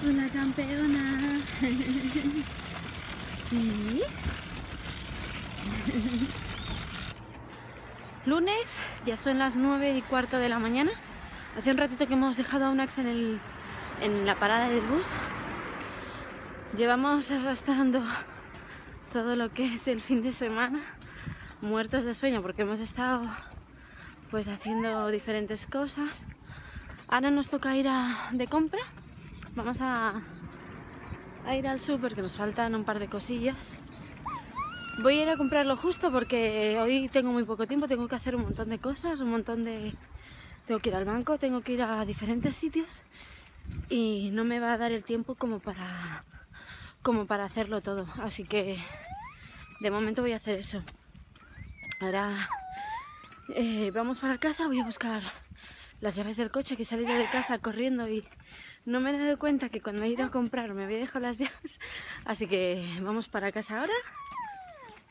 Hola campeona. sí. Lunes, ya son las 9 y cuarto de la mañana. Hace un ratito que hemos dejado a Unax en, el, en la parada del bus. Llevamos arrastrando todo lo que es el fin de semana, muertos de sueño porque hemos estado pues haciendo diferentes cosas. Ahora nos toca ir a, de compra. Vamos a, ir al súper que nos faltan un par de cosillas. Voy a ir a comprarlo justo porque hoy tengo muy poco tiempo, tengo que hacer un montón de cosas, un montón de... Tengo que ir al banco, tengo que ir a diferentes sitios y no me va a dar el tiempo como para, como para hacerlo todo. Así que de momento voy a hacer eso. Ahora eh, vamos para casa, voy a buscar las llaves del coche que he salido de casa corriendo y no me he dado cuenta que cuando he ido a comprar me había dejado las llaves. Así que vamos para casa ahora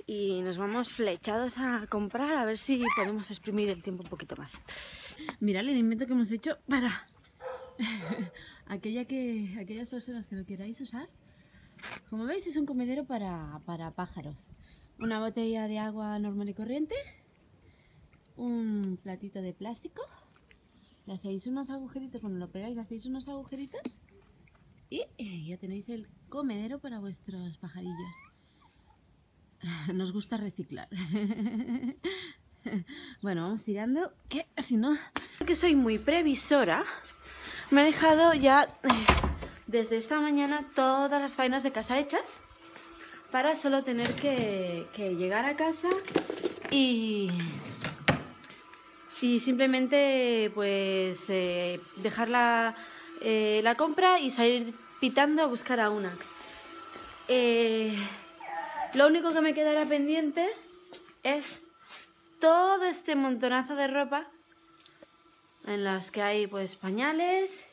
y nos vamos flechados a comprar a ver si podemos exprimir el tiempo un poquito más. Mirad el invento que hemos hecho para que, aquellas personas que lo queráis usar. Como veis es un comedero para, para pájaros. Una botella de agua normal y corriente, un platito de plástico, le hacéis unos agujeritos, cuando lo pegáis le hacéis unos agujeritos y eh, ya tenéis el comedero para vuestros pajarillos. Nos gusta reciclar. Bueno, vamos tirando, que si no... Que soy muy previsora, me he dejado ya eh, desde esta mañana todas las faenas de casa hechas para solo tener que llegar a casa y, y simplemente pues eh, dejar la, eh, la compra y salir pitando a buscar a Unax. Eh, lo único que me quedará pendiente es todo este montonazo de ropa en las que hay pues pañales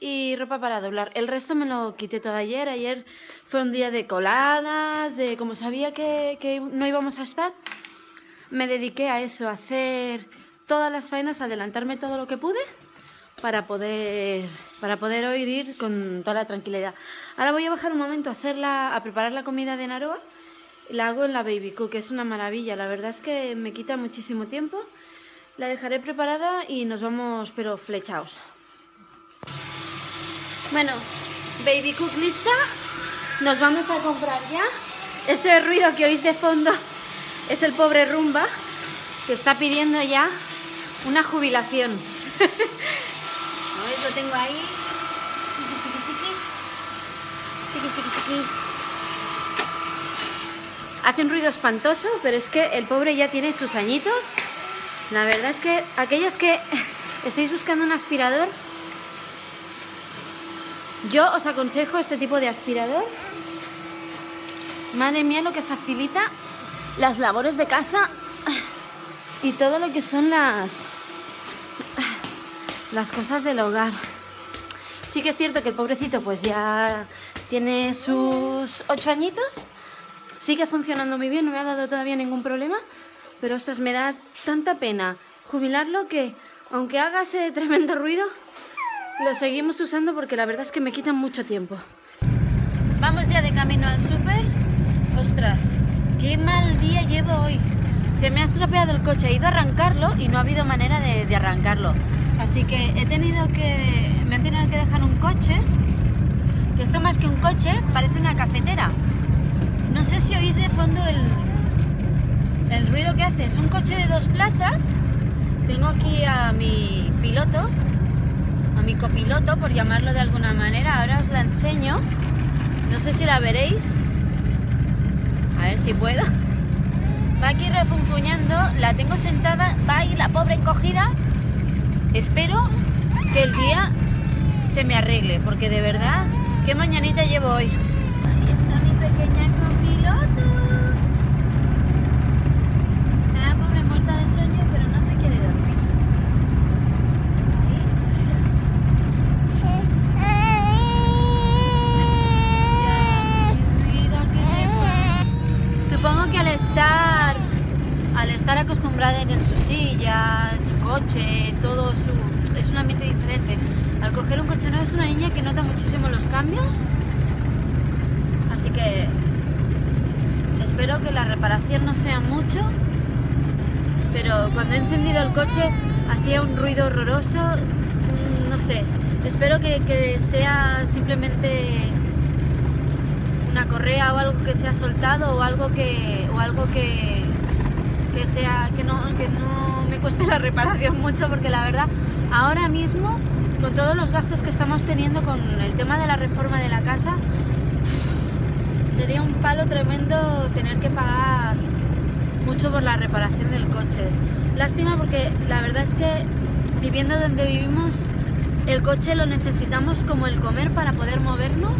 y ropa para doblar. El resto me lo quité todo ayer. Ayer fue un día de coladas, de como sabía que, que no íbamos a estar, me dediqué a eso, a hacer todas las faenas, adelantarme todo lo que pude para poder, para poder hoy ir con toda la tranquilidad. Ahora voy a bajar un momento a, hacerla, a preparar la comida de Naroa. La hago en la Baby Cook, es una maravilla. La verdad es que me quita muchísimo tiempo. La dejaré preparada y nos vamos, pero flechaos. Bueno, Baby Cook lista. Nos vamos a comprar ya. Ese ruido que oís de fondo es el pobre Rumba, que está pidiendo ya una jubilación. ¿Veis? Lo tengo ahí. Chiqui, chiqui, chiqui. Chiqui, chiqui, chiqui. Hace un ruido espantoso, pero es que el pobre ya tiene sus añitos. La verdad es que aquellas que estéis buscando un aspirador, yo os aconsejo este tipo de aspirador. Madre mía, lo que facilita las labores de casa y todo lo que son las, las cosas del hogar. Sí que es cierto que el pobrecito pues ya tiene sus ocho añitos, sigue funcionando muy bien, no me ha dado todavía ningún problema, pero ostras, me da tanta pena jubilarlo que aunque haga ese tremendo ruido, lo seguimos usando porque la verdad es que me quitan mucho tiempo. Vamos ya de camino al súper. Ostras, qué mal día llevo hoy. Se me ha estropeado el coche, he ido a arrancarlo y no ha habido manera de, arrancarlo. Así que he tenido que. me han tenido que dejar un coche. Que esto más que un coche, parece una cafetera. No sé si oís de fondo el, el ruido que hace. Es un coche de dos plazas. Tengo aquí a mi piloto, a mi copiloto, por llamarlo de alguna manera. Ahora os la enseño. No sé si la veréis. A ver si puedo. Va aquí refunfuñando, la tengo sentada, va ahí la pobre encogida. Espero que el día se me arregle, porque de verdad, qué mañanita llevo hoy. Mi pequeña copiloto. Está la pobre muerta de sueño, pero no se quiere dormir. Supongo que al estar al estar acostumbrada en su silla, en su coche, todo su es un ambiente diferente al coger un coche nuevo es una niña que nota muchísimo los cambios. Así que espero que la reparación no sea mucho. Pero cuando he encendido el coche hacía un ruido horroroso. No sé. Espero que, que sea simplemente una correa o algo que se ha soltado o algo que, o algo que, que sea que no, que no me cueste la reparación mucho porque la verdad ahora mismo con todos los gastos que estamos teniendo con el tema de la reforma de la casa sería un palo tremendo tener que pagar mucho por la reparación del coche. Lástima porque la verdad es que viviendo donde vivimos el coche lo necesitamos como el comer para poder movernos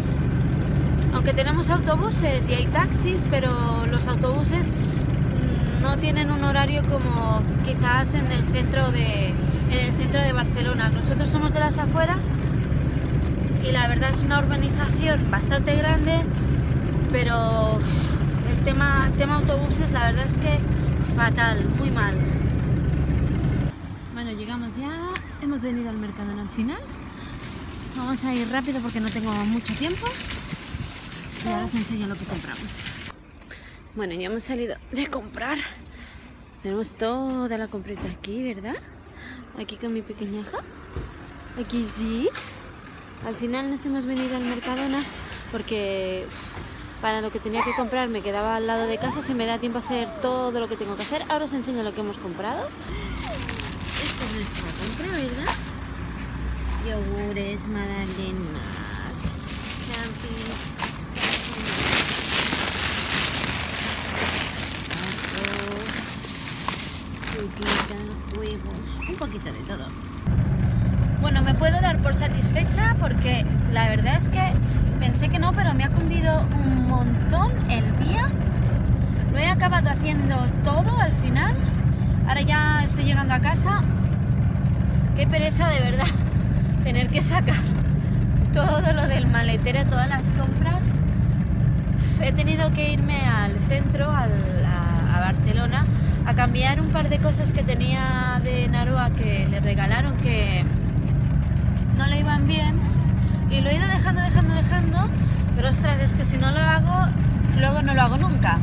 aunque tenemos autobuses y hay taxis, pero los autobuses no tienen un horario como quizás en el centro de, en el centro de Barcelona. Nosotros somos de las afueras y la verdad es una urbanización bastante grande, pero el tema, tema autobuses la verdad es que fatal, muy mal. Bueno, llegamos ya, hemos venido al mercado al final. Vamos a ir rápido porque no tengo mucho tiempo. Y ahora os enseño lo que compramos. Bueno, ya hemos salido de comprar. Tenemos toda la comprita aquí, ¿verdad? Aquí con mi pequeñaja. Aquí sí. Al final nos hemos venido al Mercadona porque para lo que tenía que comprar me quedaba al lado de casa. Si me da tiempo a hacer todo lo que tengo que hacer. Ahora os enseño lo que hemos comprado. Esta es nuestra compra, ¿verdad? Yogures, magdalenas, un poquito de todo. Bueno, me puedo dar por satisfecha porque la verdad es que pensé que no, pero me ha cundido un montón el día. Lo he acabado haciendo todo al final. Ahora ya estoy llegando a casa. Qué pereza de verdad tener que sacar todo lo del maletero, todas las compras. He tenido que irme al centro, a Barcelona, a cambiar un par de cosas que tenía de Naroa que le regalaron que no le iban bien y lo he ido dejando, dejando, dejando, pero ostras, es que si no lo hago, luego no lo hago nunca.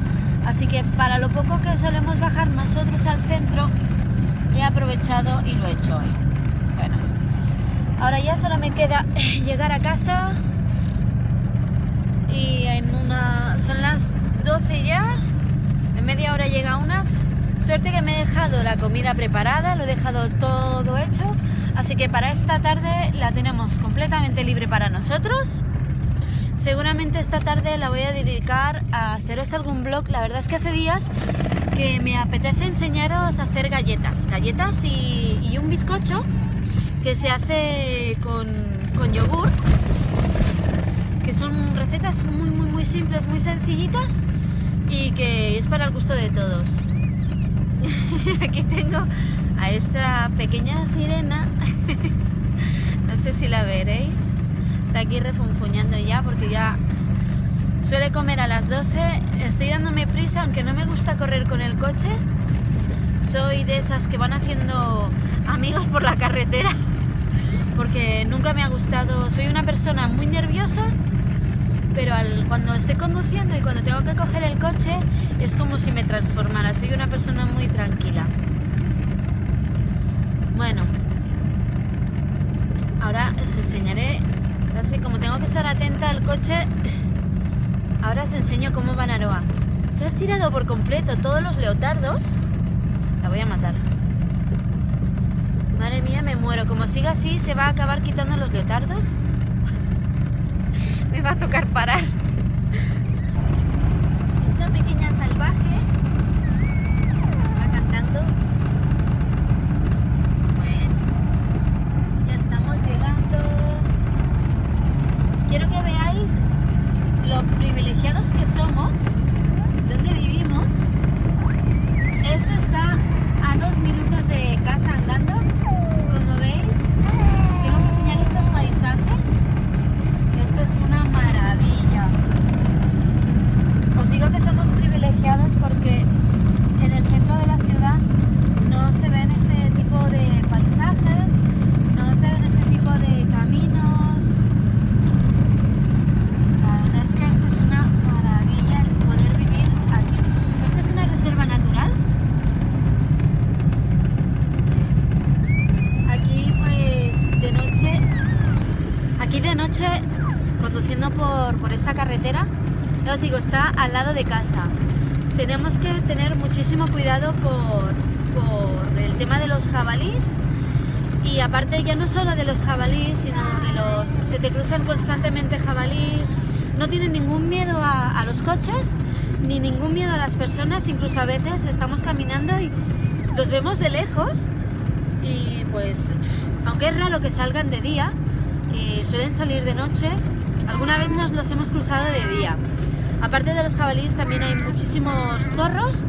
Así que para lo poco que solemos bajar nosotros al centro, he aprovechado y lo he hecho hoy. Bueno, ahora ya solo me queda llegar a casa y en una... son las 12 ya, media hora llega Unax Suerte que me he dejado la comida preparada, lo he dejado todo hecho, así que para esta tarde la tenemos completamente libre para nosotros. Seguramente esta tarde la voy a dedicar a haceros algún blog. La verdad es que hace días que me apetece enseñaros a hacer galletas, galletas y, un bizcocho que se hace con, con yogur, que son recetas muy muy muy simples, muy sencillitas y que es para el gusto de todos. aquí tengo a esta pequeña sirena. no sé si la veréis. Está aquí refunfuñando ya porque ya suele comer a las 12. Estoy dándome prisa, aunque no me gusta correr con el coche. Soy de esas que van haciendo amigos por la carretera. Porque nunca me ha gustado. Soy una persona muy nerviosa pero cuando estoy conduciendo y cuando tengo que coger el coche es como si me transformara, soy una persona muy tranquila. Bueno, ahora os enseñaré, así como tengo que estar atenta al coche, ahora os enseño cómo va Naroa. Se ha estirado por completo todos los leotardos, la voy a matar. Madre mía, me muero. Como siga así, se va a acabar quitando los leotardos me va a tocar parar. Esta pequeña salvaje va cantando. Bueno, ya estamos llegando. Quiero que veáis lo privilegiados que somos, donde vivimos. Esto está a dos minutos de casa andando. Como veis, tengo que enseñar estos paisajes. Esto es una maravilla. Os digo que somos privilegiados porque en el centro de la ciudad Aquí de noche, conduciendo por, por esta carretera, ya os digo, está al lado de casa. Tenemos que tener muchísimo cuidado por, por el tema de los jabalís. Y aparte ya no solo de los jabalís, sino de los... se te cruzan constantemente jabalís, no tienen ningún miedo a, a los coches ni ningún miedo a las personas, incluso a veces estamos caminando y los vemos de lejos. Y pues aunque es raro que salgan de día, eh, suelen salir de noche, alguna vez nos los hemos cruzado de día. Aparte de los jabalíes también hay muchísimos zorros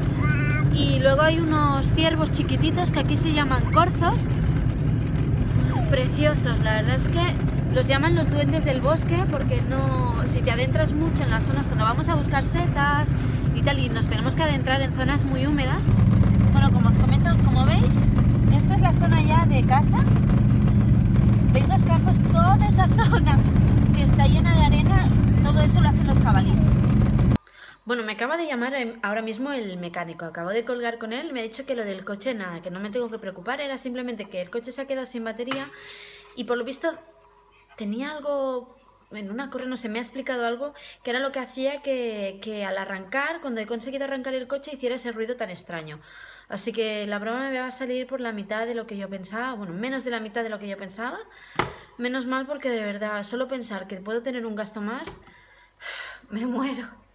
y luego hay unos ciervos chiquititos que aquí se llaman corzos, preciosos, la verdad es que los llaman los duendes del bosque porque no, si te adentras mucho en las zonas, cuando vamos a buscar setas y tal, y nos tenemos que adentrar en zonas muy húmedas, bueno, como os comento, como veis, esta es la zona ya de casa, veis los campos, toda esa zona que está llena de arena, todo eso lo hacen los jabalíes. Bueno, me acaba de llamar em, ahora mismo el mecánico, acabo de colgar con él, me ha dicho que lo del coche nada, que no me tengo que preocupar, era simplemente que el coche se ha quedado sin batería y por lo visto tenía algo en una correa, no sé, me ha explicado algo que era lo que hacía que, que, al arrancar, cuando he conseguido arrancar el coche, hiciera ese ruido tan extraño. Así que la broma me va a salir por la mitad de lo que yo pensaba, bueno, menos de la mitad de lo que yo pensaba. Menos mal porque de verdad, solo pensar que puedo tener un gasto más, me muero.